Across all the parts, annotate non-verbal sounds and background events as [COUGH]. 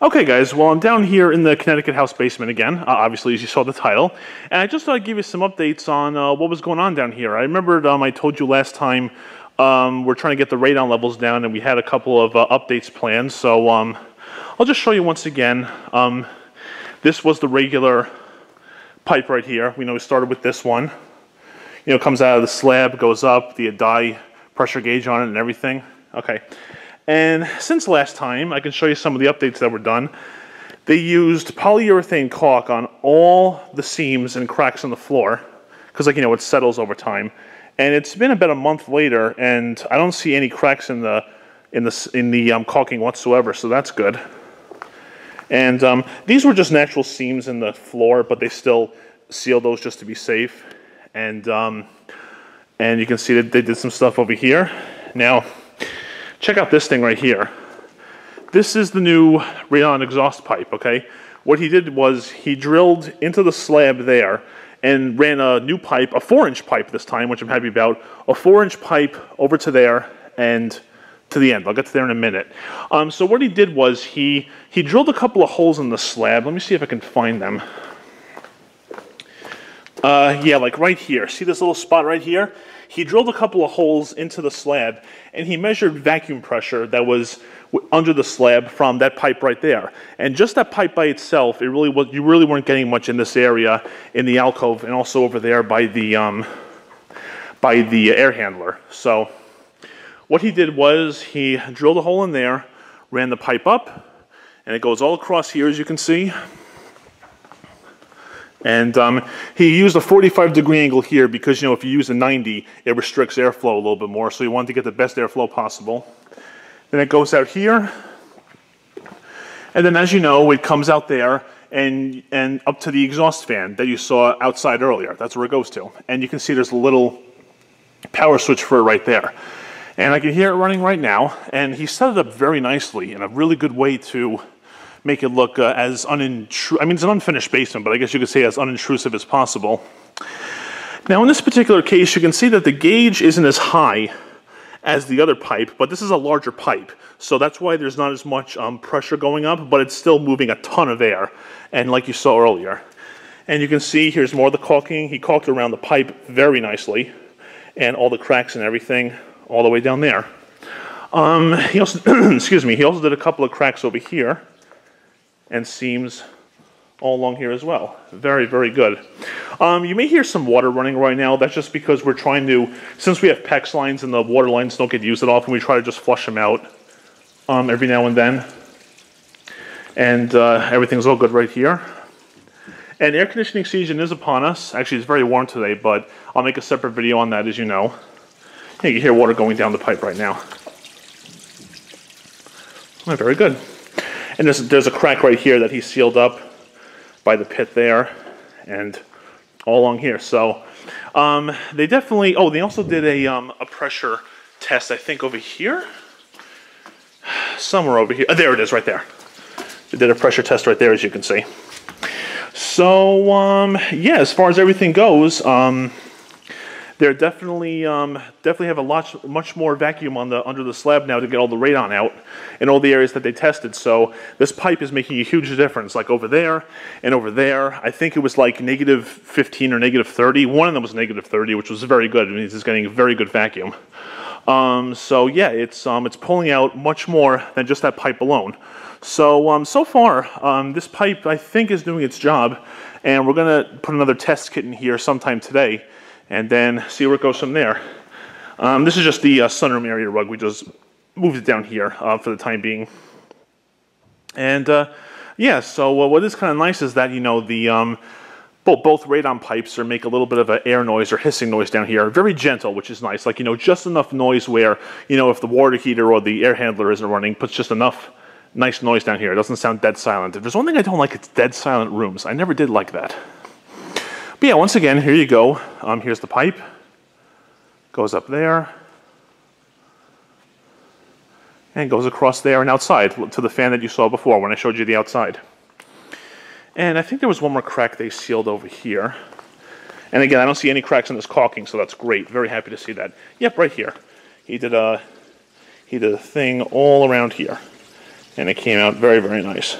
Okay, guys, well, I'm down here in the Connecticut House basement again, uh, obviously, as you saw the title. And I just thought I'd give you some updates on uh, what was going on down here. I remembered um, I told you last time um, we're trying to get the radon levels down, and we had a couple of uh, updates planned. So um, I'll just show you once again. Um, this was the regular pipe right here. We know we started with this one. You know, comes out of the slab, goes up, the dye pressure gauge on it and everything. Okay. And since last time, I can show you some of the updates that were done. They used polyurethane caulk on all the seams and cracks in the floor, because like, you know, it settles over time. And it's been about a month later, and I don't see any cracks in the, in the, in the um, caulking whatsoever, so that's good. And um, these were just natural seams in the floor, but they still sealed those just to be safe. And, um, and you can see that they did some stuff over here. Now, Check out this thing right here. This is the new Radon exhaust pipe, okay? What he did was he drilled into the slab there and ran a new pipe, a four inch pipe this time, which I'm happy about, a four inch pipe over to there and to the end. I'll get to there in a minute. Um, so what he did was he, he drilled a couple of holes in the slab. Let me see if I can find them. Uh, yeah, like right here. See this little spot right here? He drilled a couple of holes into the slab and he measured vacuum pressure that was under the slab from that pipe right there. And just that pipe by itself, it really was, you really weren't getting much in this area in the alcove and also over there by the, um, by the air handler. So what he did was he drilled a hole in there, ran the pipe up, and it goes all across here as you can see. And um, he used a 45 degree angle here because, you know, if you use a 90, it restricts airflow a little bit more. So he wanted to get the best airflow possible. Then it goes out here. And then, as you know, it comes out there and, and up to the exhaust fan that you saw outside earlier. That's where it goes to. And you can see there's a little power switch for it right there. And I can hear it running right now. And he set it up very nicely in a really good way to make it look uh, as unintrusive. I mean, it's an unfinished basement, but I guess you could say as unintrusive as possible. Now, in this particular case, you can see that the gauge isn't as high as the other pipe, but this is a larger pipe. So that's why there's not as much um, pressure going up, but it's still moving a ton of air. And like you saw earlier. And you can see here's more of the caulking. He caulked around the pipe very nicely and all the cracks and everything all the way down there. Um, he also, [CLEARS THROAT] excuse me, he also did a couple of cracks over here and seams all along here as well. Very, very good. Um, you may hear some water running right now. That's just because we're trying to, since we have PEX lines and the water lines don't get used that often, we try to just flush them out um, every now and then. And uh, everything's all good right here. And air conditioning season is upon us. Actually, it's very warm today, but I'll make a separate video on that, as you know. You can hear water going down the pipe right now. very good. And there's, there's a crack right here that he sealed up by the pit there and all along here. So um, they definitely, oh, they also did a, um, a pressure test, I think, over here. [SIGHS] Somewhere over here. Oh, there it is, right there. They did a pressure test right there, as you can see. So, um, yeah, as far as everything goes, um, they're definitely um, definitely have a lot much more vacuum on the under the slab now to get all the radon out in all the areas that they tested. So this pipe is making a huge difference. Like over there and over there, I think it was like negative 15 or negative 30. One of them was negative 30, which was very good. It means it's getting a very good vacuum. Um, so yeah, it's um, it's pulling out much more than just that pipe alone. So um, so far, um, this pipe I think is doing its job, and we're gonna put another test kit in here sometime today and then see where it goes from there. Um, this is just the uh, sunroom area rug. We just moved it down here uh, for the time being. And uh, yeah, so uh, what is kind of nice is that, you know, the um, both, both radon pipes are make a little bit of an air noise or hissing noise down here. Very gentle, which is nice. Like, you know, just enough noise where, you know, if the water heater or the air handler isn't running, puts just enough nice noise down here. It doesn't sound dead silent. If there's one thing I don't like, it's dead silent rooms. I never did like that. But yeah, once again, here you go. Um, here's the pipe. Goes up there. And goes across there and outside to the fan that you saw before when I showed you the outside. And I think there was one more crack they sealed over here. And again, I don't see any cracks in this caulking, so that's great. Very happy to see that. Yep, right here. He did a he did a thing all around here. And it came out very, very nice.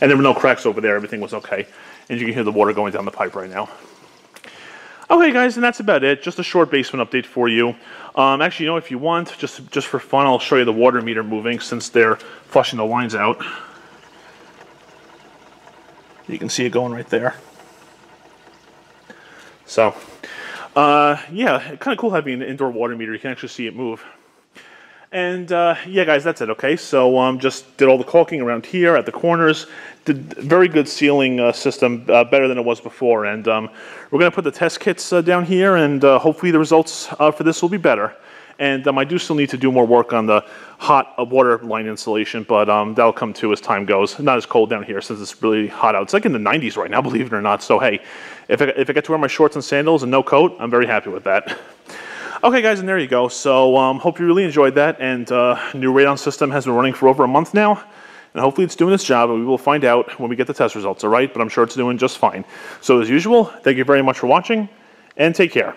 And there were no cracks over there. Everything was okay. And you can hear the water going down the pipe right now. Okay, guys, and that's about it. Just a short basement update for you. Um, actually, you know, if you want, just just for fun, I'll show you the water meter moving since they're flushing the lines out. You can see it going right there. So, uh, yeah, kind of cool having an indoor water meter. You can actually see it move. And uh, yeah, guys, that's it. Okay, so um, just did all the caulking around here at the corners. Did very good sealing uh, system, uh, better than it was before. And um, we're going to put the test kits uh, down here, and uh, hopefully the results uh, for this will be better. And um, I do still need to do more work on the hot water line insulation, but um, that'll come too as time goes. Not as cold down here since it's really hot out. It's like in the 90s right now, [LAUGHS] believe it or not. So hey, if I, if I get to wear my shorts and sandals and no coat, I'm very happy with that. Okay, guys, and there you go. So, um, hope you really enjoyed that. And uh, new radon system has been running for over a month now. And hopefully it's doing its job, and we will find out when we get the test results, all right? But I'm sure it's doing just fine. So, as usual, thank you very much for watching, and take care.